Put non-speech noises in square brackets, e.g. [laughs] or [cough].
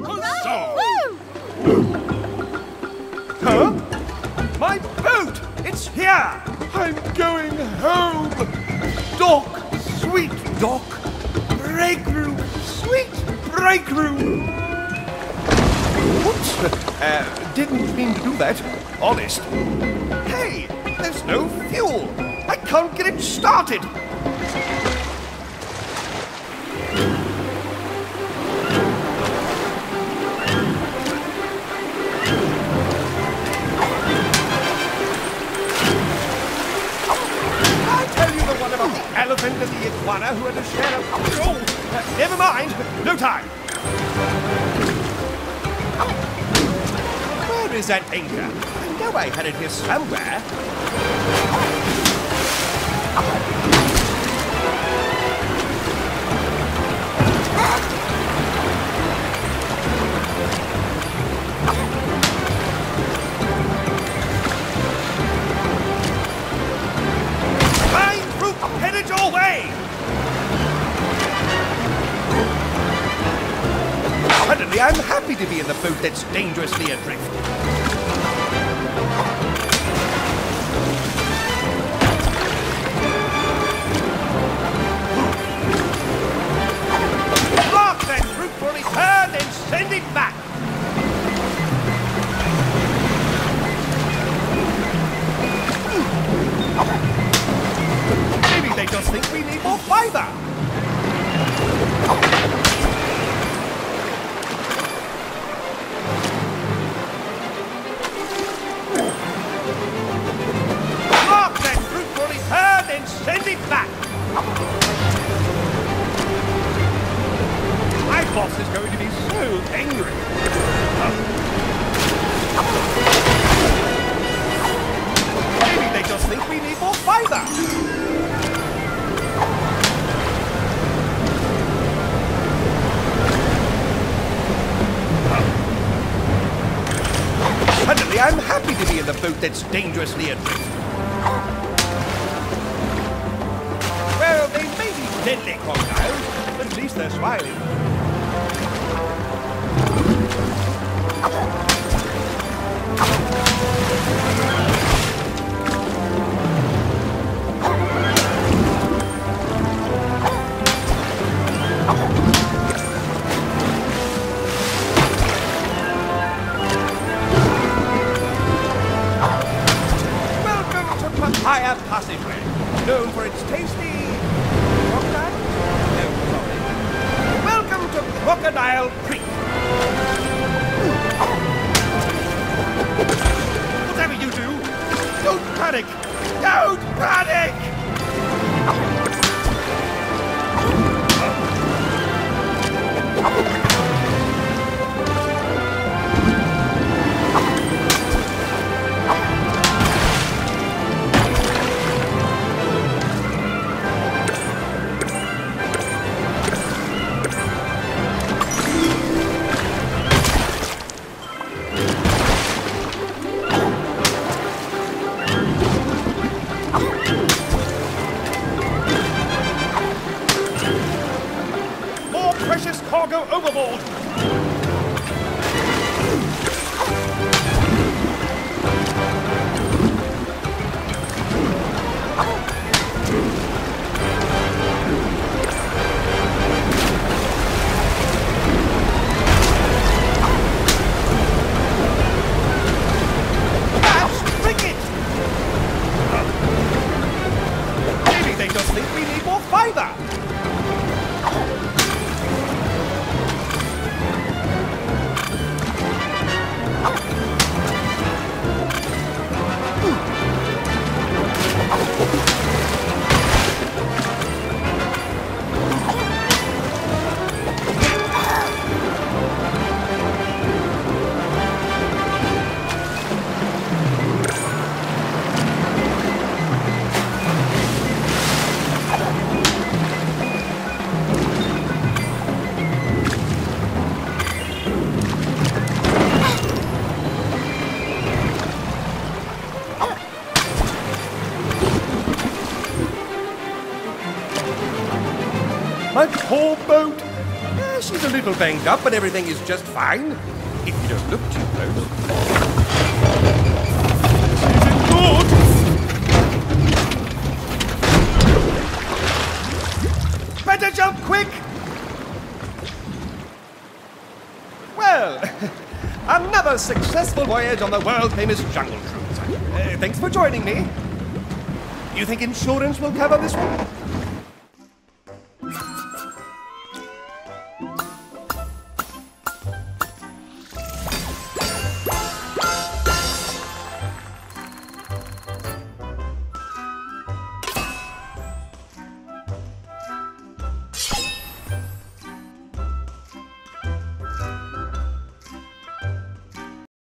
Huzzah! Huh? My boat! It's here! I'm going home! Dock! Sweet dock! Break room! Sweet break room! Whoops! Uh, didn't mean to do that. Honest. Hey! There's no fuel! I can't get it started! The elephant the iguana who had to share a... Oh, uh, never mind. No time. Where is that anchor? I know I had it here somewhere. Suddenly, I'm happy to be in the boat that's dangerously adrift. Mark that fruitful return and send it back! Maybe they just think we need more fiber. Boss is going to be so angry. Maybe they just think we need more fiber. Suddenly, I'm happy to be in the boat that's dangerously adrift. Well, they may be deadly crocodiles, but at least they're smiling. Welcome to Papaya Passageway, known for its tasty crocodile. No, sorry. Welcome to Crocodile Creek. Whatever you do, don't panic. Don't panic. We need is a little banged up, but everything is just fine. If you don't look too close. Is it good? Better jump quick! Well, [laughs] another successful voyage on the world-famous Jungle Cruise. Uh, thanks for joining me. You think insurance will cover this one?